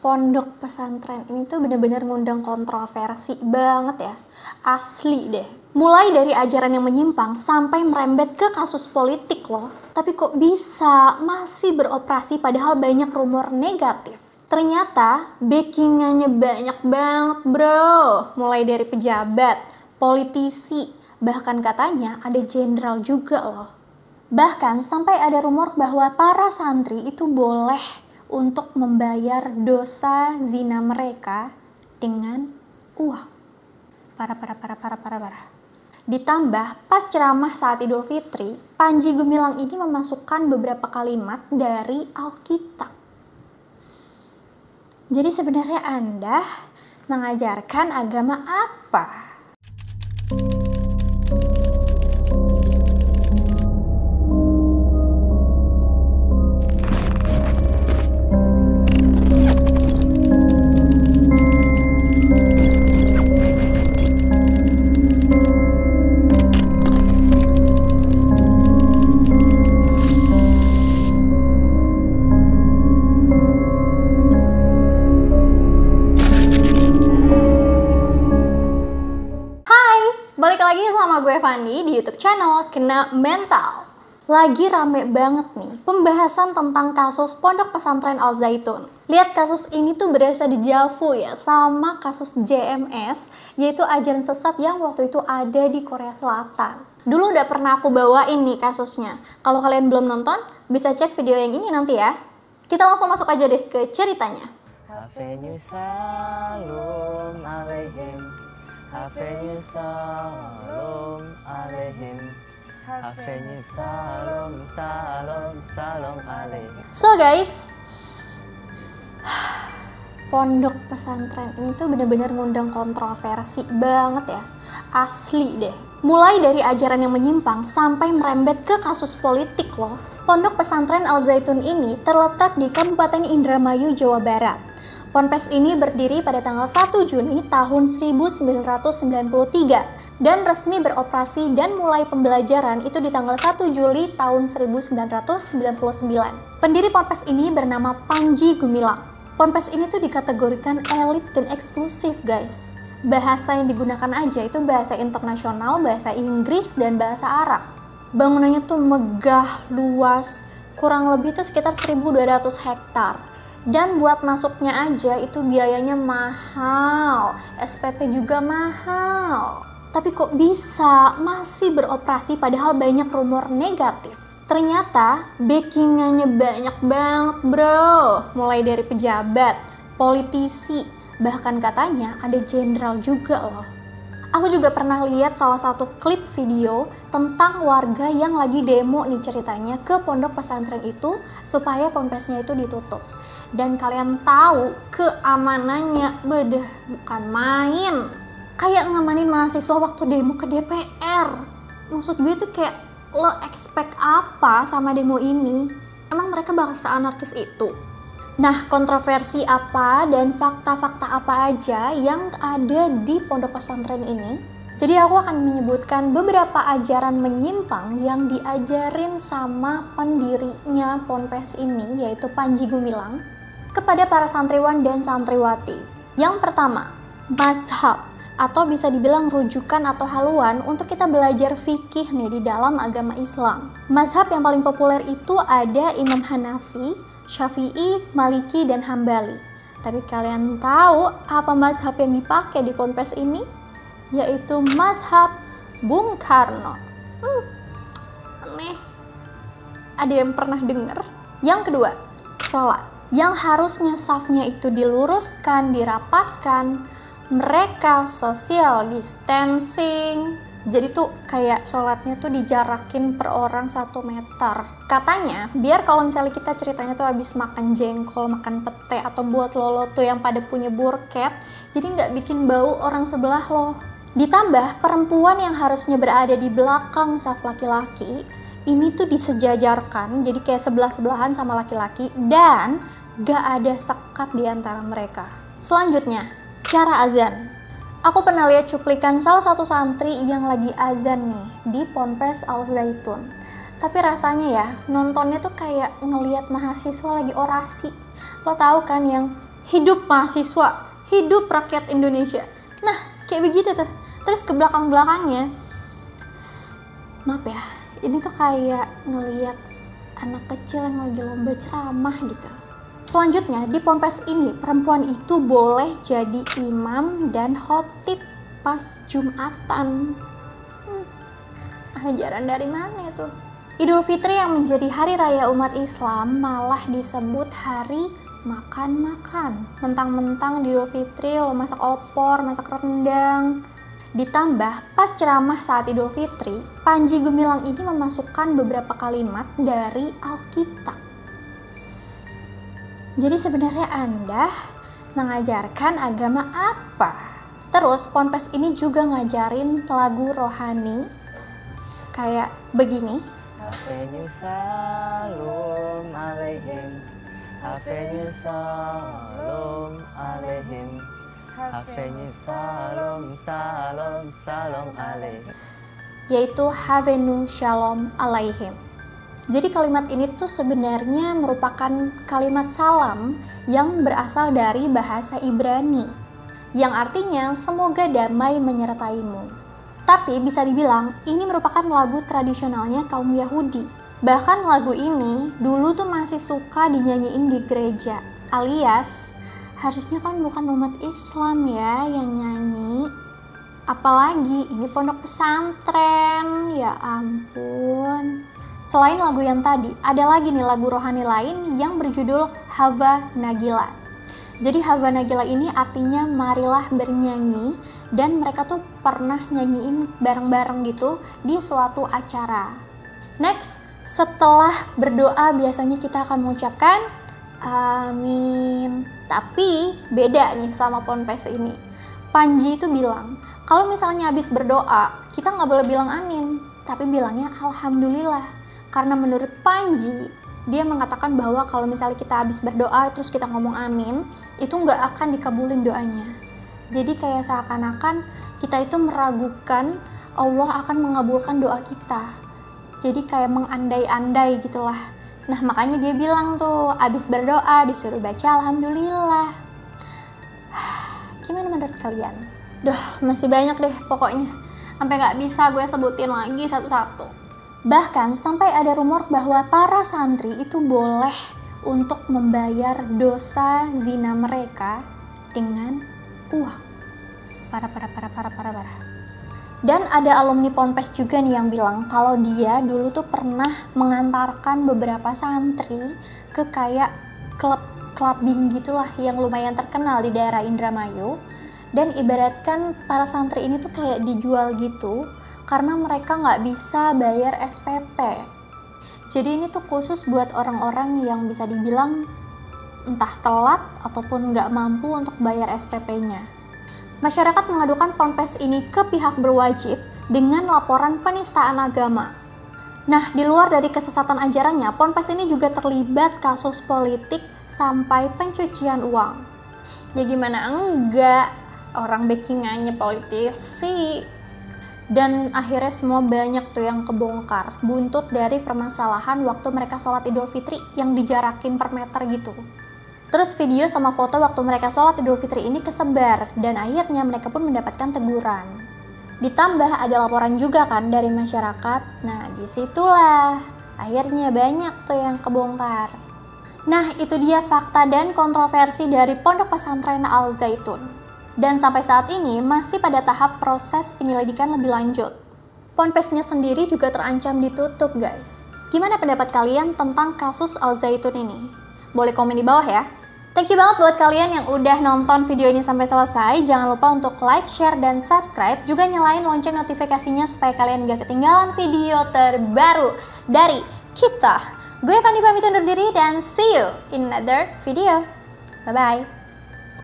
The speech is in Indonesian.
pondok pesantren ini tuh bener-bener ngundang kontroversi banget ya. Asli deh. Mulai dari ajaran yang menyimpang sampai merembet ke kasus politik loh. Tapi kok bisa masih beroperasi padahal banyak rumor negatif. Ternyata backingannya banyak banget bro. Mulai dari pejabat, politisi, bahkan katanya ada jenderal juga loh. Bahkan sampai ada rumor bahwa para santri itu boleh untuk membayar dosa zina mereka dengan uang. Para para para para para para. Ditambah pas ceramah saat Idul Fitri, Panji Gumilang ini memasukkan beberapa kalimat dari Alkitab. Jadi sebenarnya Anda mengajarkan agama apa? YouTube channel Kena Mental. Lagi rame banget nih pembahasan tentang kasus Pondok Pesantren Al Zaitun. Lihat kasus ini tuh berasa di Javu ya sama kasus JMS yaitu ajaran sesat yang waktu itu ada di Korea Selatan. Dulu udah pernah aku bawa ini kasusnya. Kalau kalian belum nonton, bisa cek video yang ini nanti ya. Kita langsung masuk aja deh ke ceritanya. Hafenyu salam alaihim Hafenyu salam salam salam alaihim So guys Pondok pesantren ini tuh bener-bener ngundang kontroversi banget ya. Asli deh. Mulai dari ajaran yang menyimpang sampai merembet ke kasus politik loh. Pondok pesantren Al Zaitun ini terletak di Kabupaten Indramayu, Jawa Barat Ponpes ini berdiri pada tanggal 1 Juni tahun 1993 dan resmi beroperasi dan mulai pembelajaran itu di tanggal 1 Juli tahun 1999. Pendiri Ponpes ini bernama Panji Gumilang. Ponpes ini tuh dikategorikan elit dan eksklusif guys. Bahasa yang digunakan aja itu bahasa internasional, bahasa Inggris, dan bahasa Arab. Bangunannya tuh megah, luas, kurang lebih tuh sekitar 1200 hektar dan buat masuknya aja itu biayanya mahal. SPP juga mahal. Tapi kok bisa? Masih beroperasi padahal banyak rumor negatif. Ternyata backingannya banyak banget bro. Mulai dari pejabat politisi bahkan katanya ada jenderal juga loh. Aku juga pernah lihat salah satu klip video tentang warga yang lagi demo nih ceritanya ke pondok pesantren itu supaya ponpesnya itu ditutup dan kalian tahu keamanannya. Beda bukan main. Kayak ngamanin mahasiswa waktu demo ke DPR maksud gue tuh kayak lo expect apa sama demo ini? Emang mereka bangsa anarkis itu? Nah, kontroversi apa dan fakta-fakta apa aja yang ada di pondok pesantren ini? Jadi aku akan menyebutkan beberapa ajaran menyimpang yang diajarin sama pendirinya ponpes ini yaitu Panji Gumilang kepada para santriwan dan santriwati. Yang pertama, mazhab atau bisa dibilang rujukan atau haluan untuk kita belajar fikih nih di dalam agama Islam. Mazhab yang paling populer itu ada Imam Hanafi, Syafi'i, Maliki, dan Hambali. Tapi kalian tahu apa mazhab yang dipakai di Ponpes ini? Yaitu mazhab Bung Karno. Hmm, aneh. Ada yang pernah dengar? Yang kedua, sholat yang harusnya safnya itu diluruskan, dirapatkan, mereka social distancing. Jadi tuh kayak sholatnya tuh dijarakin per orang satu meter. Katanya biar kalau misalnya kita ceritanya tuh habis makan jengkol, makan pete atau buat lolo tuh yang pada punya burket, jadi nggak bikin bau orang sebelah loh. Ditambah perempuan yang harusnya berada di belakang saf laki-laki, ini tuh disejajarkan jadi kayak sebelah-sebelahan sama laki-laki dan gak ada sekat di antara mereka. Selanjutnya, cara azan. Aku pernah lihat cuplikan salah satu santri yang lagi azan nih di Ponpes Al Zaitun. Tapi rasanya ya, nontonnya tuh kayak ngeliat mahasiswa lagi orasi. Lo tau kan yang hidup mahasiswa, hidup rakyat Indonesia. Nah, kayak begitu tuh. Terus ke belakang-belakangnya, maaf ya, ini tuh kayak ngeliat anak kecil yang lagi lomba ceramah gitu. Selanjutnya, di ponpes ini perempuan itu boleh jadi imam dan khotib pas Jumatan. Hmm, ajaran dari mana itu? Idul Fitri yang menjadi hari raya umat Islam malah disebut hari makan-makan. Mentang-mentang di Idul Fitri lo masak opor, masak rendang. Ditambah pas ceramah saat Idul Fitri, Panji Gumilang ini memasukkan beberapa kalimat dari Alkitab. Jadi sebenarnya Anda mengajarkan agama apa? Terus Ponpes ini juga ngajarin lagu rohani kayak begini. Hafenyu salam salam salam alaihim yaitu Havenu Shalom alaihim. Jadi kalimat ini tuh sebenarnya merupakan kalimat salam yang berasal dari bahasa Ibrani yang artinya semoga damai menyertaimu. Tapi bisa dibilang ini merupakan lagu tradisionalnya kaum Yahudi. Bahkan lagu ini dulu tuh masih suka dinyanyiin di gereja. Alias harusnya kan bukan umat Islam ya yang nyanyi. Apalagi ini pondok pesantren. Ya ampun. Selain lagu yang tadi, ada lagi nih lagu rohani lain yang berjudul Hava Nagila. Jadi Hava Nagila ini artinya marilah bernyanyi dan mereka tuh pernah nyanyiin bareng-bareng gitu di suatu acara. Next, setelah berdoa biasanya kita akan mengucapkan amin. Tapi beda nih sama ponpes ini. Panji itu bilang, kalau misalnya habis berdoa, kita nggak boleh bilang amin, tapi bilangnya alhamdulillah. Karena menurut Panji, dia mengatakan bahwa kalau misalnya kita habis berdoa terus kita ngomong amin itu nggak akan dikabulin doanya jadi kayak seakan-akan kita itu meragukan Allah akan mengabulkan doa kita jadi kayak mengandai-andai gitulah nah makanya dia bilang tuh habis berdoa disuruh baca alhamdulillah gimana menurut kalian Duh, masih banyak deh pokoknya sampai nggak bisa gue sebutin lagi satu-satu Bahkan sampai ada rumor bahwa para santri itu boleh untuk membayar dosa zina mereka dengan uang. Para para para para para para. Dan ada alumni Ponpes juga nih yang bilang kalau dia dulu tuh pernah mengantarkan beberapa santri ke kayak klub clubbing gitulah yang lumayan terkenal di daerah Indramayu dan ibaratkan para santri ini tuh kayak dijual gitu karena mereka nggak bisa bayar SPP. Jadi ini tuh khusus buat orang-orang yang bisa dibilang entah telat ataupun nggak mampu untuk bayar SPP-nya. Masyarakat mengadukan ponpes ini ke pihak berwajib dengan laporan penistaan agama. Nah, di luar dari kesesatan ajarannya, ponpes ini juga terlibat kasus politik sampai pencucian uang. Ya gimana? Enggak, orang backingannya politisi, dan akhirnya semua banyak tuh yang kebongkar. Buntut dari permasalahan waktu mereka sholat idul fitri yang dijarakin per meter gitu terus video sama foto waktu mereka sholat idul fitri ini kesebar dan akhirnya mereka pun mendapatkan teguran ditambah ada laporan juga kan dari masyarakat nah di situlah akhirnya banyak tuh yang kebongkar nah itu dia fakta dan kontroversi dari pondok pesantren Al Zaitun dan sampai saat ini masih pada tahap proses penyelidikan lebih lanjut. Ponpesnya sendiri juga terancam ditutup guys. Gimana pendapat kalian tentang kasus Al Zaitun ini? Boleh komen di bawah ya. Thank you banget buat kalian yang udah nonton video ini sampai selesai. Jangan lupa untuk like, share, dan subscribe. Juga nyalain lonceng notifikasinya supaya kalian gak ketinggalan video terbaru dari kita. Gue Fanny pamit undur diri dan see you in another video. Bye-bye.